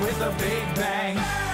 with a big bang.